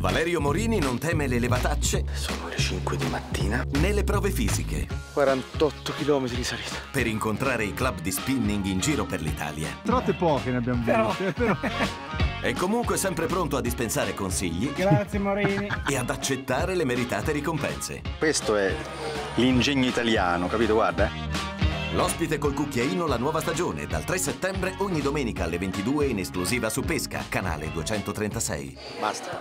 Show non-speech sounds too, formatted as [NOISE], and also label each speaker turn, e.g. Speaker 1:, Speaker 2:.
Speaker 1: Valerio Morini non teme le levatacce
Speaker 2: Sono le 5 di mattina.
Speaker 1: né le prove fisiche
Speaker 2: 48 km di salita.
Speaker 1: per incontrare i club di spinning in giro per l'Italia.
Speaker 3: Trotte poche ne abbiamo viste, però...
Speaker 1: Eh, [LAUGHS] è comunque sempre pronto a dispensare consigli
Speaker 3: Grazie Morini. [LAUGHS]
Speaker 1: e ad accettare le meritate ricompense.
Speaker 2: Questo è l'ingegno italiano, capito? Guarda. Eh.
Speaker 1: L'ospite col cucchiaino la nuova stagione dal 3 settembre ogni domenica alle 22 in esclusiva su Pesca, canale 236.
Speaker 2: Basta.